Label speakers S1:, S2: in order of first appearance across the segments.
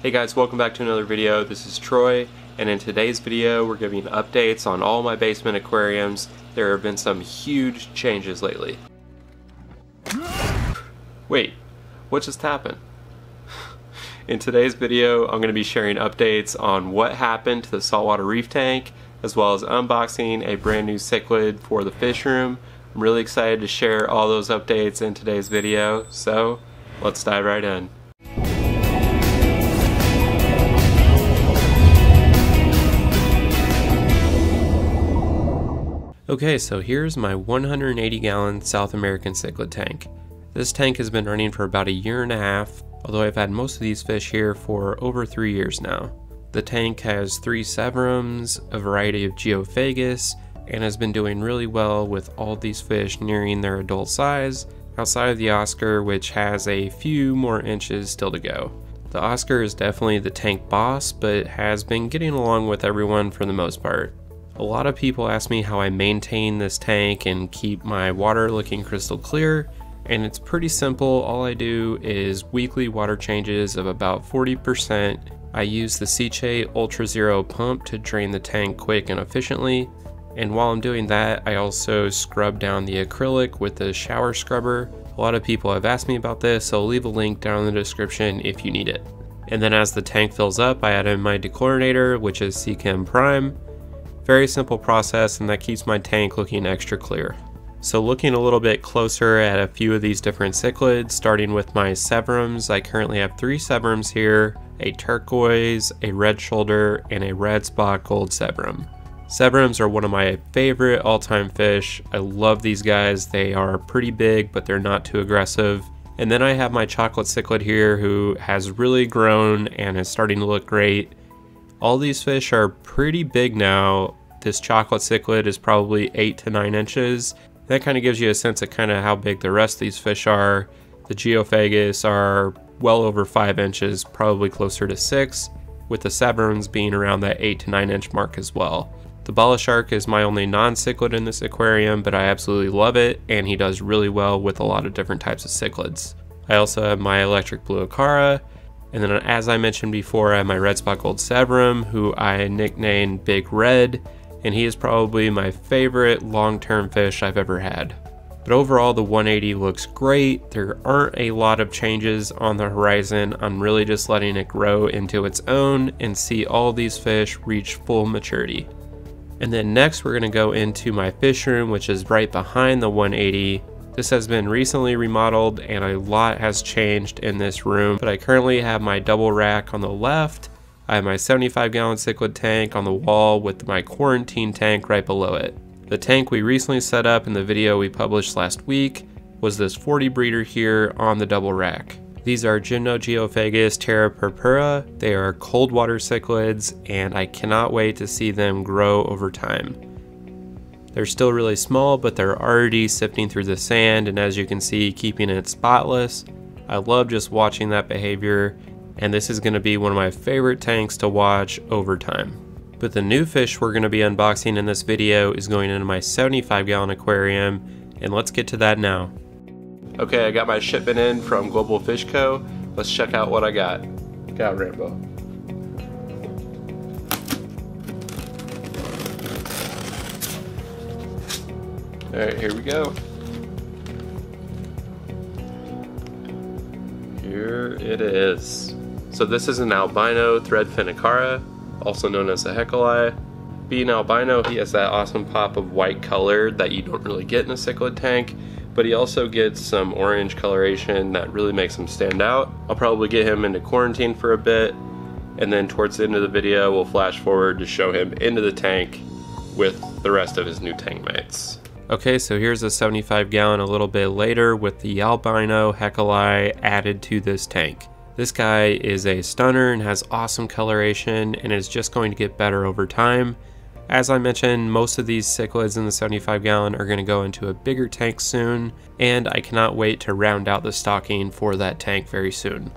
S1: Hey guys, welcome back to another video. This is Troy, and in today's video we're giving updates on all my basement aquariums. There have been some huge changes lately. Wait, what just happened? In today's video, I'm going to be sharing updates on what happened to the saltwater reef tank, as well as unboxing a brand new cichlid for the fish room. I'm really excited to share all those updates in today's video, so let's dive right in. Okay, so here's my 180 gallon South American cichlid tank. This tank has been running for about a year and a half, although I've had most of these fish here for over three years now. The tank has three severums, a variety of geophagus, and has been doing really well with all these fish nearing their adult size, outside of the Oscar, which has a few more inches still to go. The Oscar is definitely the tank boss, but has been getting along with everyone for the most part. A lot of people ask me how I maintain this tank and keep my water looking crystal clear, and it's pretty simple. All I do is weekly water changes of about 40%. I use the Sicce Ultra Zero pump to drain the tank quick and efficiently, and while I'm doing that, I also scrub down the acrylic with the shower scrubber. A lot of people have asked me about this, so I'll leave a link down in the description if you need it. And then as the tank fills up, I add in my dechlorinator, which is Seachem Prime. Very simple process and that keeps my tank looking extra clear. So looking a little bit closer at a few of these different cichlids, starting with my severums, I currently have three severums here, a turquoise, a red shoulder, and a red spot gold severum. Severums are one of my favorite all-time fish. I love these guys. They are pretty big, but they're not too aggressive. And then I have my chocolate cichlid here who has really grown and is starting to look great. All these fish are pretty big now. This chocolate cichlid is probably 8 to 9 inches. That kind of gives you a sense of kind of how big the rest of these fish are. The geophagus are well over 5 inches, probably closer to 6, with the severums being around that 8 to 9 inch mark as well. The bala shark is my only non-cichlid in this aquarium, but I absolutely love it, and he does really well with a lot of different types of cichlids. I also have my electric blue acara, and then as I mentioned before, I have my red spot gold severum, who I nicknamed Big Red, and he is probably my favorite long-term fish I've ever had. But overall, the 180 looks great. There aren't a lot of changes on the horizon. I'm really just letting it grow into its own and see all these fish reach full maturity. And then next, we're gonna go into my fish room, which is right behind the 180. This has been recently remodeled and a lot has changed in this room, but I currently have my double rack on the left. I have my 75 gallon cichlid tank on the wall with my quarantine tank right below it. The tank we recently set up in the video we published last week was this 40 breeder here on the double rack. These are Gymnogeophagus terra purpura. They are cold water cichlids and I cannot wait to see them grow over time. They're still really small, but they're already sifting through the sand, and as you can see, keeping it spotless. I love just watching that behavior, and this is going to be one of my favorite tanks to watch over time. But the new fish we're going to be unboxing in this video is going into my 75 gallon aquarium, and let's get to that now. Okay, I got my shipment in from Global Fish Co. Let's check out what I got. Got Rambo. Alright, here we go. Here it is. So this is an albino threadfin acara, also known as a heckelii. Being albino, he has that awesome pop of white color that you don't really get in a cichlid tank, but he also gets some orange coloration that really makes him stand out. I'll probably get him into quarantine for a bit, and then towards the end of the video, we'll flash forward to show him into the tank with the rest of his new tank mates. Okay, so here's a 75 gallon a little bit later with the albino heckelii added to this tank. This guy is a stunner and has awesome coloration and is just going to get better over time. As I mentioned, most of these cichlids in the 75 gallon are going to go into a bigger tank soon, and I cannot wait to round out the stocking for that tank very soon.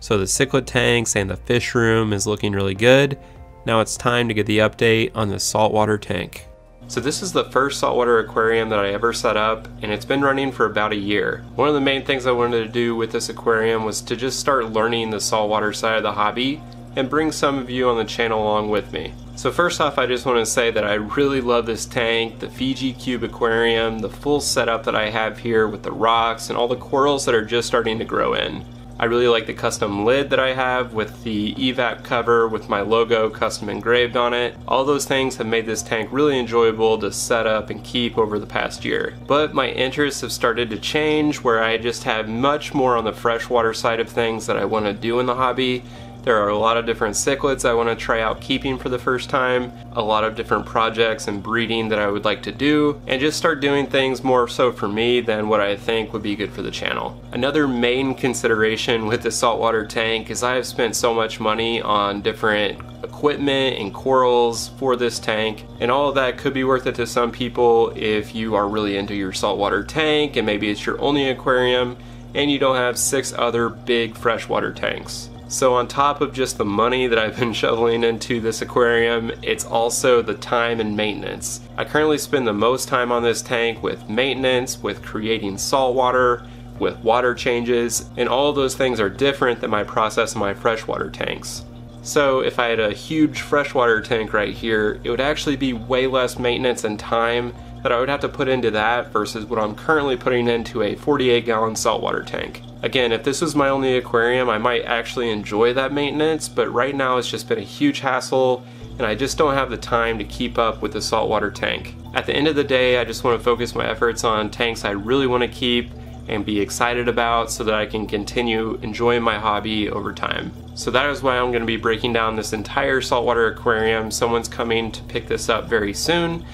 S1: So the cichlid tanks and the fish room is looking really good. Now it's time to get the update on the saltwater tank. So this is the first saltwater aquarium that I ever set up and it's been running for about a year. One of the main things I wanted to do with this aquarium was to just start learning the saltwater side of the hobby and bring some of you on the channel along with me. So first off I just want to say that I really love this tank, the Fiji Cube aquarium, the full setup that I have here with the rocks and all the corals that are just starting to grow in. I really like the custom lid that I have with the evap cover with my logo custom engraved on it. All those things have made this tank really enjoyable to set up and keep over the past year. But my interests have started to change where I just have much more on the freshwater side of things that I want to do in the hobby there are a lot of different cichlids I want to try out keeping for the first time, a lot of different projects and breeding that I would like to do, and just start doing things more so for me than what I think would be good for the channel. Another main consideration with the saltwater tank is I have spent so much money on different equipment and corals for this tank and all of that could be worth it to some people if you are really into your saltwater tank and maybe it's your only aquarium and you don't have six other big freshwater tanks. So on top of just the money that I've been shoveling into this aquarium, it's also the time and maintenance. I currently spend the most time on this tank with maintenance, with creating salt water, with water changes, and all those things are different than my process in my freshwater tanks. So if I had a huge freshwater tank right here, it would actually be way less maintenance and time that I would have to put into that versus what I'm currently putting into a 48 gallon saltwater tank. Again, if this was my only aquarium, I might actually enjoy that maintenance, but right now it's just been a huge hassle and I just don't have the time to keep up with the saltwater tank. At the end of the day, I just want to focus my efforts on tanks I really want to keep and be excited about so that I can continue enjoying my hobby over time. So that is why I'm going to be breaking down this entire saltwater aquarium. Someone's coming to pick this up very soon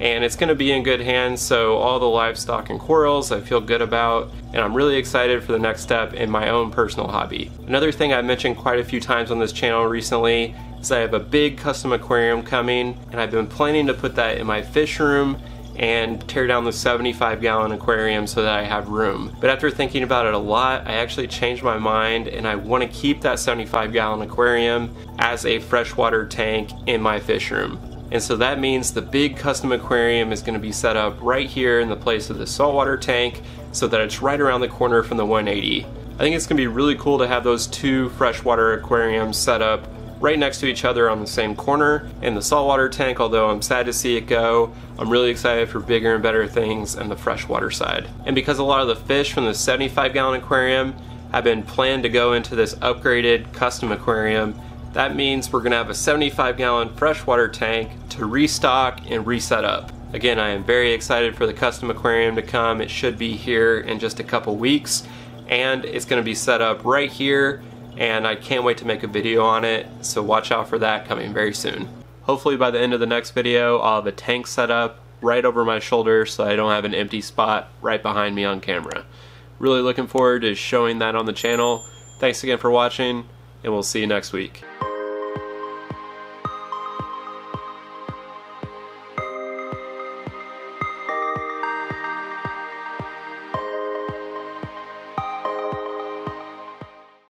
S1: and it's going to be in good hands so all the livestock and corals I feel good about and I'm really excited for the next step in my own personal hobby. Another thing I've mentioned quite a few times on this channel recently is I have a big custom aquarium coming and I've been planning to put that in my fish room and tear down the 75 gallon aquarium so that I have room. But after thinking about it a lot, I actually changed my mind and I want to keep that 75 gallon aquarium as a freshwater tank in my fish room. And so that means the big custom aquarium is going to be set up right here in the place of the saltwater tank so that it's right around the corner from the 180. I think it's going to be really cool to have those two freshwater aquariums set up right next to each other on the same corner. in the saltwater tank, although I'm sad to see it go, I'm really excited for bigger and better things in the freshwater side. And because a lot of the fish from the 75 gallon aquarium have been planned to go into this upgraded custom aquarium, that means we're going to have a 75 gallon freshwater tank to restock and reset up. Again, I am very excited for the custom aquarium to come. It should be here in just a couple weeks and it's going to be set up right here and I can't wait to make a video on it so watch out for that coming very soon. Hopefully by the end of the next video I'll have a tank set up right over my shoulder so I don't have an empty spot right behind me on camera. Really looking forward to showing that on the channel. Thanks again for watching and we'll see you next week.